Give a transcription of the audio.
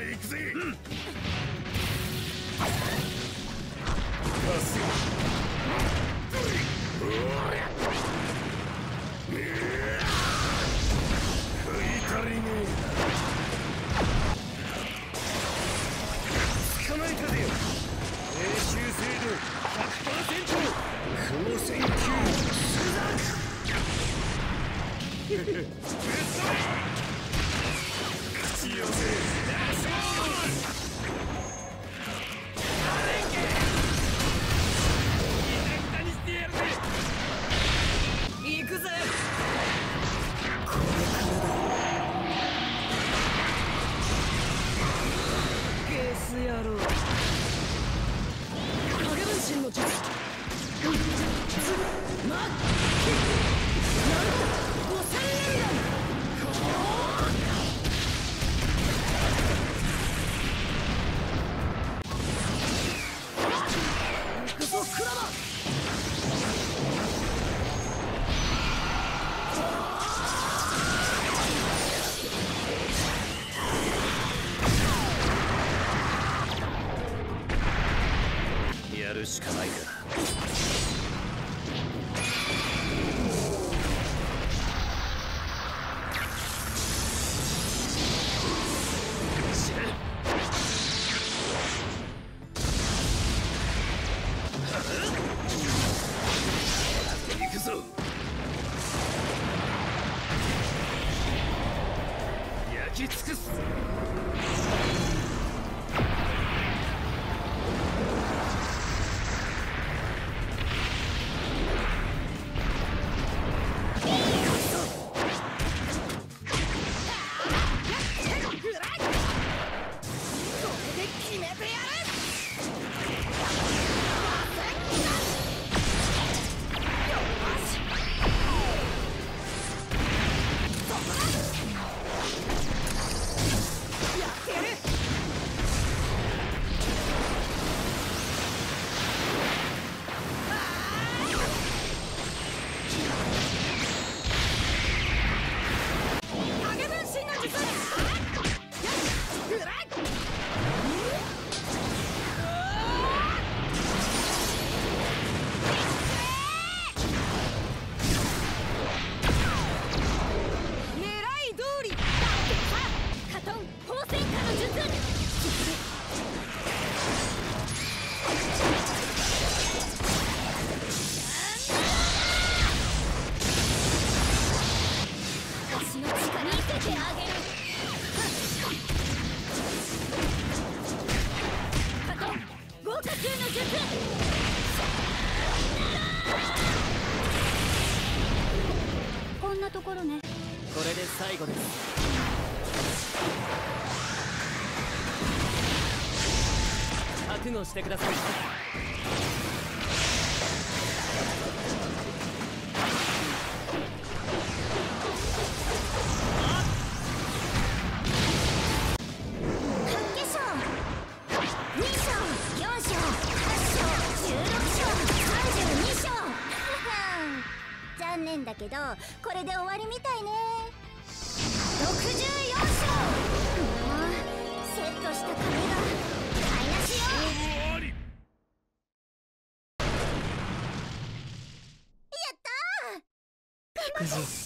行くぜ、うん、捕まえたぜよ練習精度100%光線球スザクやるしかないか。き尽くす。の力見せてあげる。過去豪華級の術こんなところね。これで最後です。覚悟してください。けどこれで終わりみたいね。64章。もうセットした髪が台無しよやったー